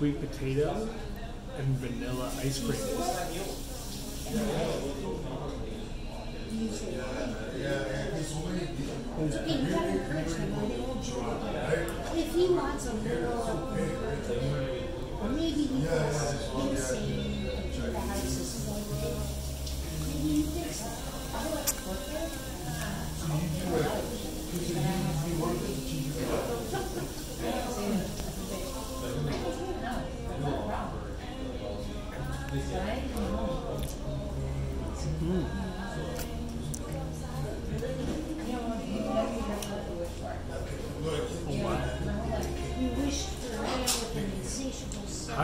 sweet potato and vanilla ice cream. If he wants a little maybe because How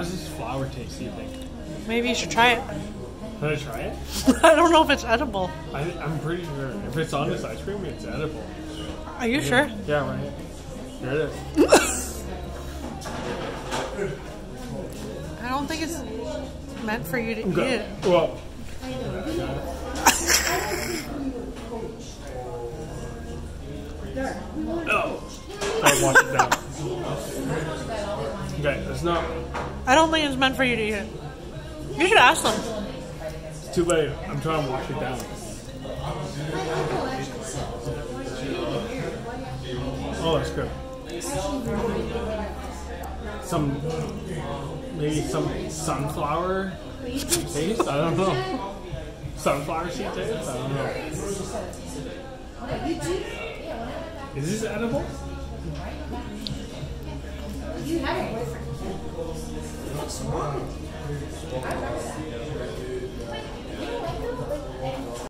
does this flour taste? Do you think? Maybe you should try it. Can I try it? I don't know if it's edible. I, I'm pretty sure if it's on this ice cream, it's edible. Are you sure? Yeah, right. There it is. I don't think it's meant for you to eat it. Well, I know. We, I don't think we were coached. There, we weren't oh, I wash it down. Okay, it's not. I don't think it's meant for you to eat it. You should ask them. It's too late. I'm trying to wash it down. My uncle actually said, why don't you eat it here? Why Oh, that's good. Some, maybe some sunflower taste. I don't know. Sunflower seed taste. I don't know. Is this edible? You have a boyfriend. What's wrong.